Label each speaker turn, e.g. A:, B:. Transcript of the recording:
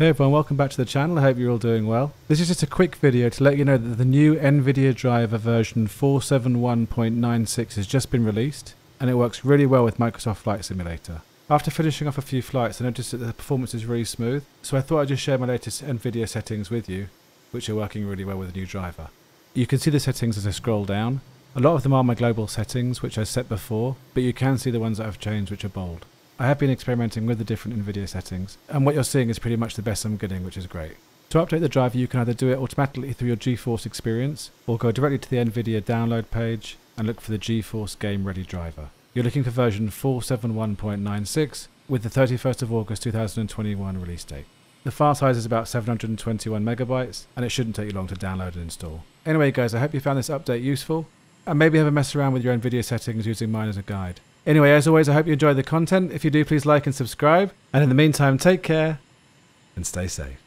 A: Hey everyone, welcome back to the channel. I hope you're all doing well. This is just a quick video to let you know that the new NVIDIA driver version 471.96 has just been released and it works really well with Microsoft Flight Simulator. After finishing off a few flights I noticed that the performance is really smooth, so I thought I'd just share my latest NVIDIA settings with you, which are working really well with the new driver. You can see the settings as I scroll down. A lot of them are my global settings, which I set before, but you can see the ones that I've changed, which are bold. I have been experimenting with the different NVIDIA settings, and what you're seeing is pretty much the best I'm getting, which is great. To update the driver, you can either do it automatically through your GeForce experience, or go directly to the NVIDIA download page and look for the GeForce Game Ready driver. You're looking for version 471.96 with the 31st of August 2021 release date. The file size is about 721 megabytes, and it shouldn't take you long to download and install. Anyway guys, I hope you found this update useful, and maybe have a mess around with your NVIDIA settings using mine as a guide. Anyway, as always, I hope you enjoyed the content. If you do, please like and subscribe. And in the meantime, take care and stay safe.